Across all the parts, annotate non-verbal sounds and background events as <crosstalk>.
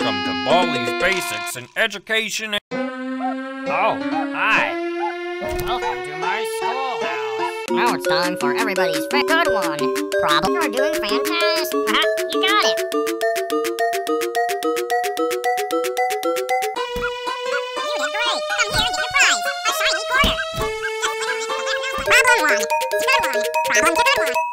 Welcome to Baldi's Basics in Education. Oh, hi. Welcome to my schoolhouse. Now it's time for everybody's fa- good one. Problem. You're doing fantastic. Uh-huh, you got it. You did great. Come here and get your prize. A shiny quarter. Problem one. It's a good one. Problem's a good one.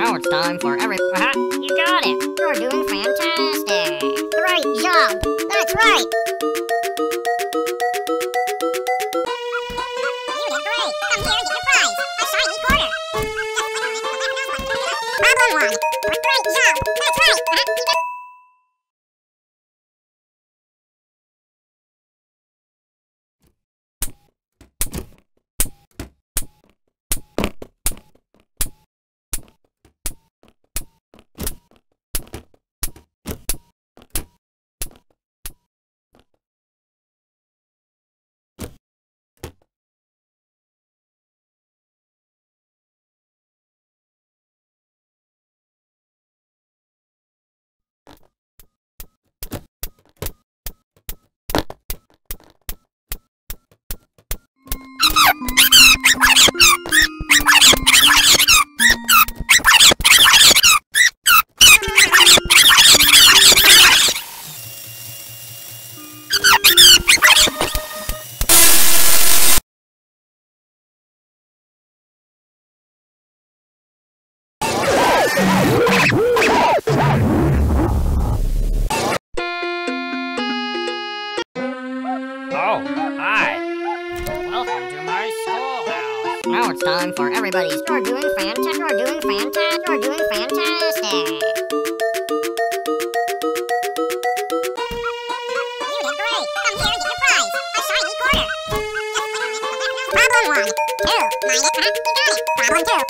Now it's time for every. Uh-huh, you got it. You're doing fantastic. Great job. That's right. You did great. Come here get your prize. A shiny quarter. <laughs> Problem one. Great job. That's right. Uh-huh, Now it's time for everybody's. You're doing fantastic. You're doing fantastic. You're doing fantastic. Problem one. Two. Minus. Uh-huh, you got it. Problem two. Great job.